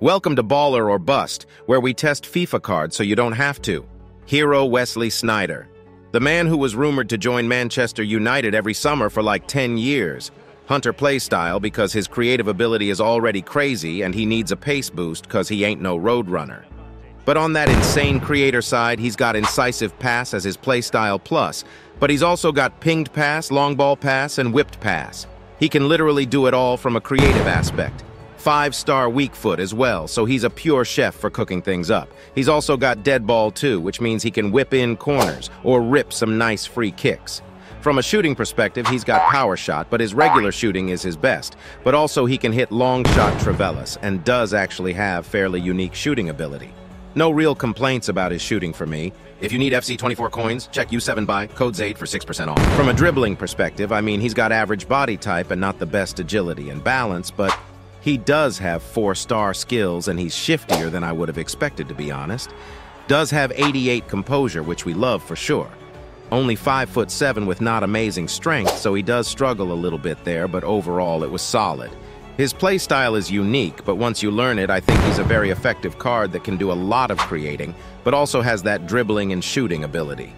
Welcome to Baller or Bust, where we test FIFA cards so you don't have to. Hero Wesley Sneijder. The man who was rumored to join Manchester United every summer for like 10 years. Hunter playstyle because his creative ability is already crazy and he needs a pace boost because he ain't no roadrunner. But on that insane creator side, he's got incisive pass as his playstyle plus, but he's also got pinged pass, long ball pass, and whipped pass. He can literally do it all from a creative aspect. Five-star weak foot as well, so he's a pure chef for cooking things up. He's also got dead ball too, which means he can whip in corners or rip some nice free kicks. From a shooting perspective, he's got power shot, but his regular shooting is his best. But also he can hit long shot Trivelas and does actually have fairly unique shooting ability. No real complaints about his shooting for me. If you need FC24 coins, check U7 buy, code Zade for 6% off. From a dribbling perspective, I mean, he's got average body type and not the best agility and balance, but he does have four-star skills and he's shiftier than I would have expected, to be honest. Does have 88 composure, which we love for sure. Only 5 foot 7 with not amazing strength, so he does struggle a little bit there, but overall it was solid. His playstyle is unique, but once you learn it, I think he's a very effective card that can do a lot of creating, but also has that dribbling and shooting ability.